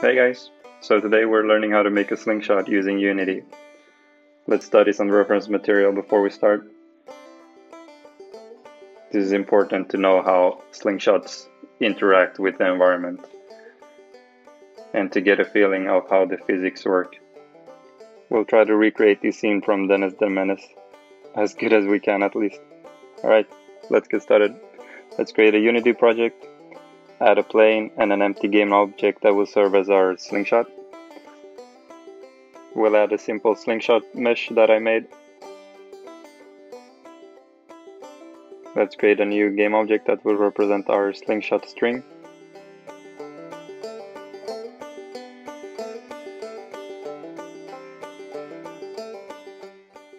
Hey guys! So today we're learning how to make a slingshot using Unity. Let's study some reference material before we start. This is important to know how slingshots interact with the environment and to get a feeling of how the physics work. We'll try to recreate this scene from Dennis the Menace, as good as we can at least. Alright, let's get started. Let's create a Unity project add a plane and an empty game object that will serve as our slingshot. We'll add a simple slingshot mesh that I made. Let's create a new game object that will represent our slingshot string.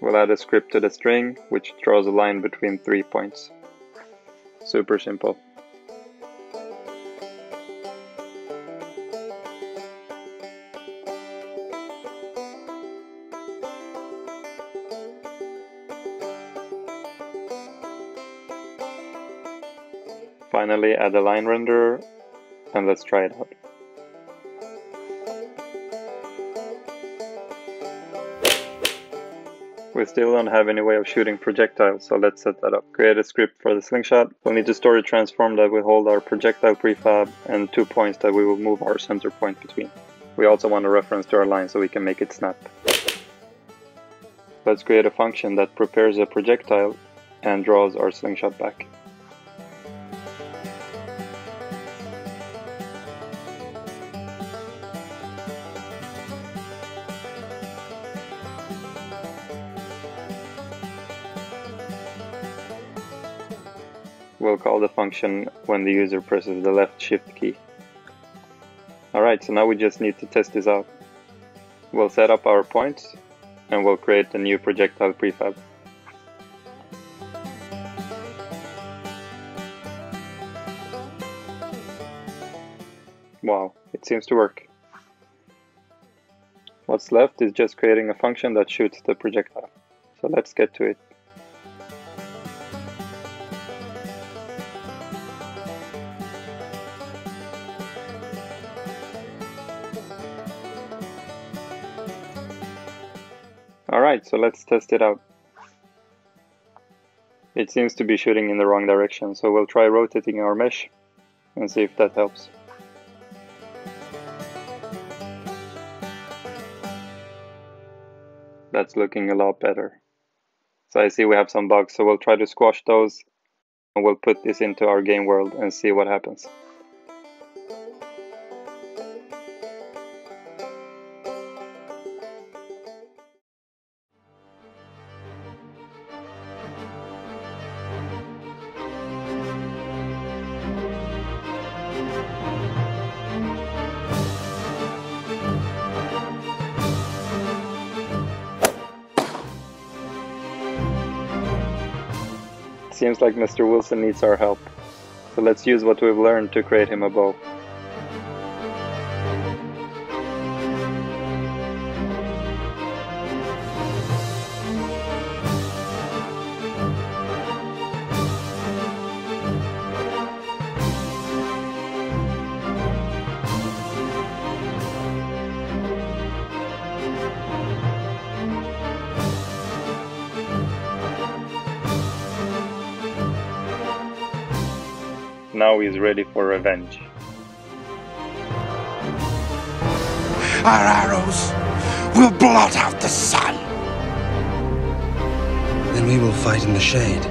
We'll add a script to the string, which draws a line between three points. Super simple. Finally add a line renderer and let's try it out. We still don't have any way of shooting projectiles, so let's set that up. Create a script for the slingshot. We'll need to store a transform that will hold our projectile prefab and two points that we will move our center point between. We also want a reference to our line so we can make it snap. Let's create a function that prepares a projectile and draws our slingshot back. We'll call the function when the user presses the left shift key. Alright, so now we just need to test this out. We'll set up our points and we'll create a new projectile prefab. Wow, it seems to work. What's left is just creating a function that shoots the projectile. So let's get to it. Alright, so let's test it out. It seems to be shooting in the wrong direction, so we'll try rotating our mesh and see if that helps. That's looking a lot better. So I see we have some bugs, so we'll try to squash those and we'll put this into our game world and see what happens. Seems like Mr. Wilson needs our help. So let's use what we've learned to create him a bow. Now he's ready for revenge. Our arrows will blot out the sun. Then we will fight in the shade.